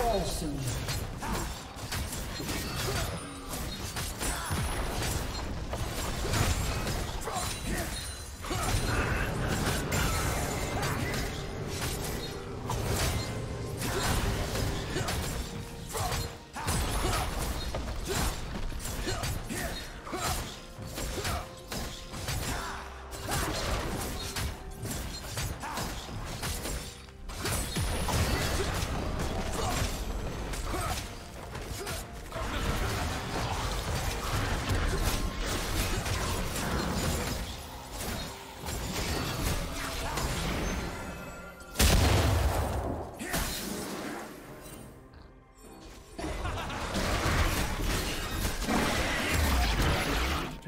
plating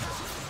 Shut